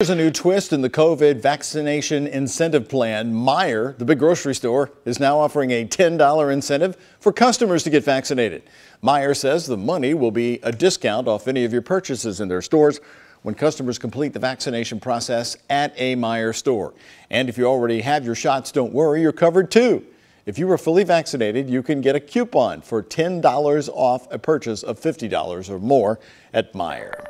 There's a new twist in the COVID vaccination incentive plan. Meijer, the big grocery store, is now offering a $10 incentive for customers to get vaccinated. Meijer says the money will be a discount off any of your purchases in their stores when customers complete the vaccination process at a Meijer store. And if you already have your shots, don't worry, you're covered too. If you were fully vaccinated, you can get a coupon for $10 off a purchase of $50 or more at Meijer.